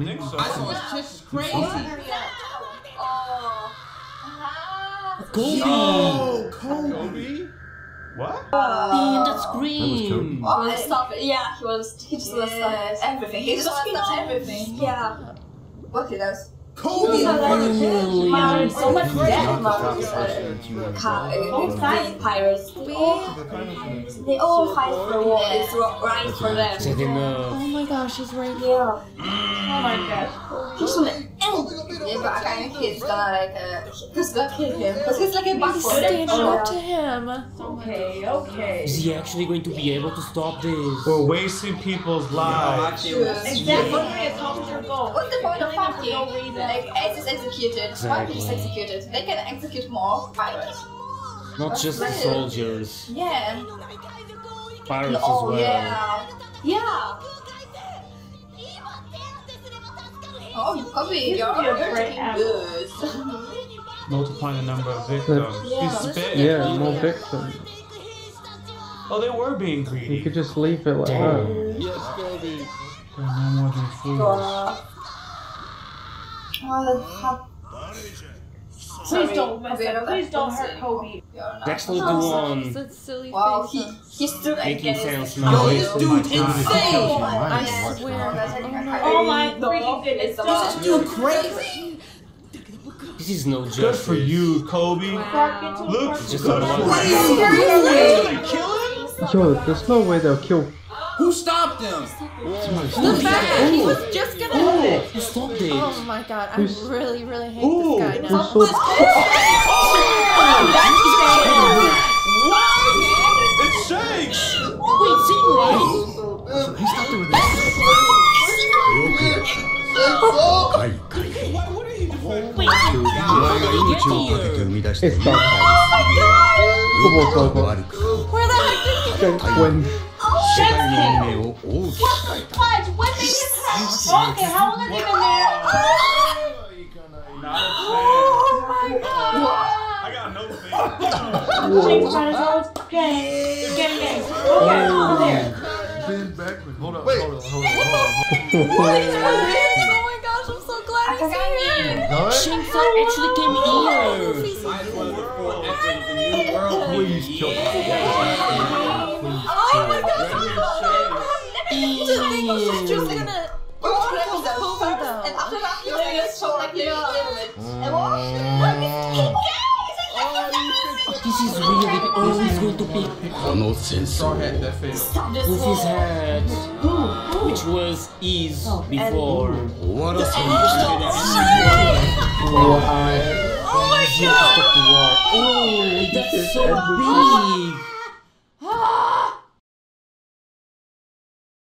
I think so. I saw his chest is crazy. Oh. Coby! Yo, Coby. Coby? What? Damn, that's green! Oh, stop it. Yeah, he was. He just was Yes, everything. He just wants touch everything. Yeah. What he does. Coby. Finally! Mom, so much dead Mom, Ka- Both uh, pirates. They all, they all fight for the war. It's ro- right for them. Oh my gosh, he's right Yeah. Oh my god. He's an elf. Yeah, but I kind of he's gonna like uh, he's gonna kill him because he's like a He's backward. standing up to him. Okay, okay. Is he actually going to be able to stop this? We're wasting people's lives. Exactly. What's What's the point of fighting? No reason. Like, Ace is executed. One piece is executed. They can execute more pirates. Not just the soldiers, Yeah. pirates as Oh, well. yeah. Yeah. Oh, Coby, you're, you're doing good. Multiplying the number of victims. Yeah. Spit. Yeah, more victims. Oh, they were being greedy. You could just leave it like Damn. that. Yes, Coby. They're no more than fools. Oh, Please don't mess up. Please don't hurt Coby. not- Next little one. That silly Wow, he, he stood Making against sounds Yo, this dude Oh insane. I swear. Oh, oh my freaking goodness. This This dude crazy. This is no justice. Good for you, Coby. Look, Just a for you. Did they kill him? Yo, there's no way they'll kill. Who stopped him? The back! He was just gonna. Who stopped it? Oh my god, I Who's- really, really hate Ooh. this guy now. Who now. saw? It shakes! Wait, see, right? He stopped it with this. It's done. Football's over. Where the heck did he Against win. Fudge, when did this happen? Okay, how long have you been there? Not Oh my god. I got no faith. James trying to go. Gang. Gang, gang. Okay, over there. Ben Beckman. Hold on, What? hold on, hold on, hold What is this? Oh my gosh, I'm so glad he's here! on. Shinsa actually came here. Please kill me. Oh my gosh, I'm so Ew. He's just gonna. Oh, Kill that was Coby And though. after that, you're gonna get shot like you're a little bit. And what? This is really big. Oh, he's going to pick Straw hat that face. with his head, which was Is oh, before. Oh Easy oh my to stop the war. Oh, that's so big.